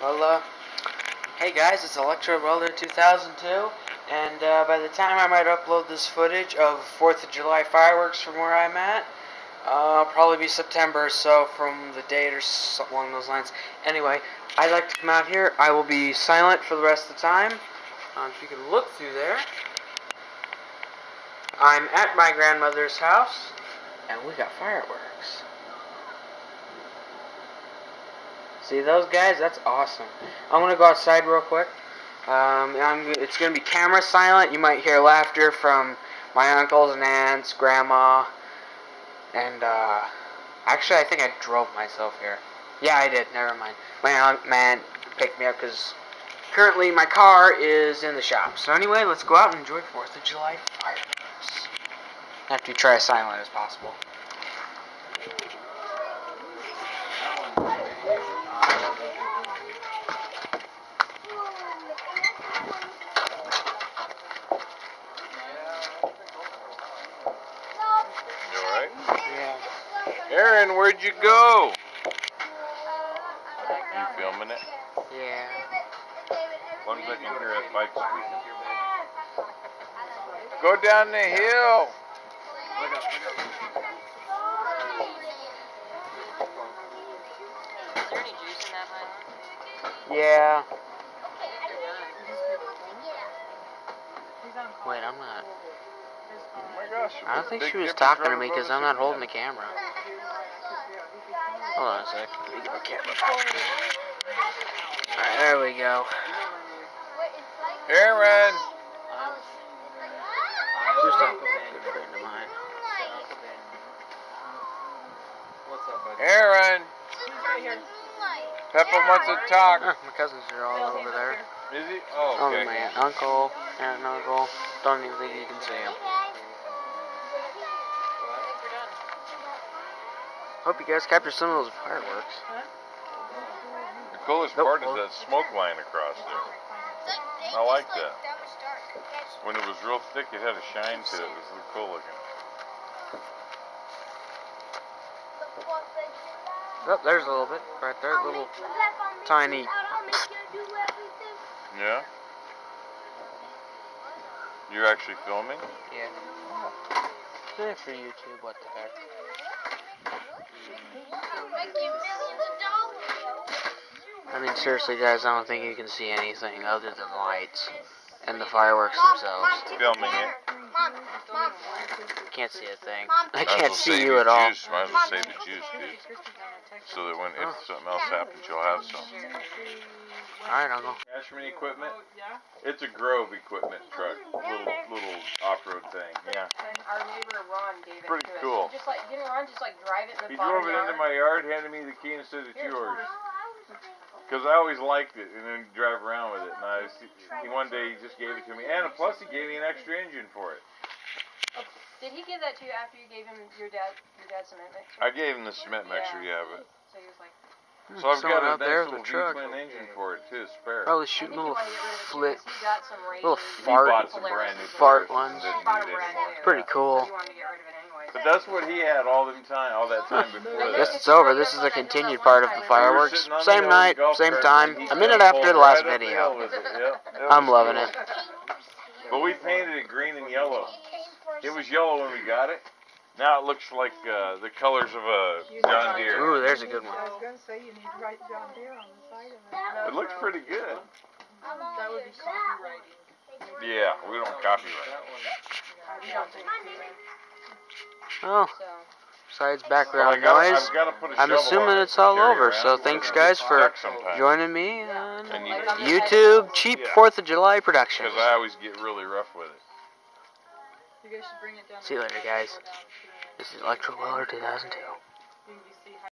Well, uh, hey guys, it's Electrode Welder 2002, and uh, by the time I might upload this footage of 4th of July fireworks from where I'm at, uh, probably be September, so from the date or along those lines. Anyway, I'd like to come out here. I will be silent for the rest of the time. Uh, if you can look through there. I'm at my grandmother's house, and we got fireworks. See those guys? That's awesome. I'm gonna go outside real quick. Um, it's gonna be camera silent. You might hear laughter from my uncles and aunts, grandma, and uh, actually, I think I drove myself here. Yeah, I did. Never mind. My aunt man picked me up because currently my car is in the shop. So anyway, let's go out and enjoy Fourth of July fireworks. Have to try as silent as possible. You alright? Yeah. Aaron, where'd you go? You filming it? Yeah. As long as I can hear that bike squeaking. Go down the hill. Is there any juice in that Highland? Yeah. If you're done. Wait, I'm not. Oh my gosh. I don't think she was talking to me because I'm not holding the camera. Hold on a sec. Let me get my camera. Alright, there we go. Aaron. Just a good friend of mine. Aaron. Peppa wants to talk. Oh, my cousins are all over there. Is he? Oh, Only okay. my aunt, uncle, aunt and uncle. Don't even think you can see them. Hope you guys captured some of those fireworks. The coolest Nope. part is that smoke line across there. I like that. When it was real thick, it had a shine to it. It was really cool looking. Oh, there's a little bit right there. a Little tiny. Yeah? You're actually filming? Yeah. Good for YouTube. What the heck? I mean, seriously, guys, I don't think you can see anything other than lights and the fireworks themselves. Filming it. Can't see a thing. I can't see you the at all. Juice. Might as well save the juice, dude. So that when if something else happens, you'll have some. Alright, Uncle. Cashman equipment. Oh, yeah. It's a Grove equipment truck, little little off-road thing. Yeah. And our neighbor Ron gave it Pretty to us. cool. He just like didn't Ron just like drive it in the He bottom drove it into my yard, handed me the key, and said it's Here's yours. Yours. Because I always liked it, and then drive around with it. And I, he one day he just gave it to me, and plus he gave me an extra engine for it. Oh, did he give that to you after you gave him your dad your dad's cement mixer? I gave him the cement mixer, yeah, but So he was like, hmm, so I've Someone got a out there nice with a little truck. V-twin engine for it too, spare. Probably shooting think little wanted to get rid of it too, flit. 'cause he got some little fart- brand new fart Polaris ones. and He didn't bought need them it brand anymore. new. Pretty So cool. But that's what he had all the time, all that time before Guess that. it's over. This is a continued part of the fireworks. We were sitting on Same the night, same time. A minute after the last right up the video. yep. I'm loving it. But we painted it green and yellow. It was yellow when we got it. Now it looks like uh, the colors of a John Deere. Ooh, there's a good one. I was gonna say you need to write John Deere on the side of it. It looks pretty good. That would be copywriting. Yeah, we don't copyright. We Oh, So besides Well, background gotta- noise, I've gotta put a I'm assuming it's all over. So thanks, guys, for joining me on you- YouTube Cheap Yeah. 4th of July production. Because I always get really rough with it. You guys should bring it down. See you later, guys. Go down to- This is Electrode Welder 2002.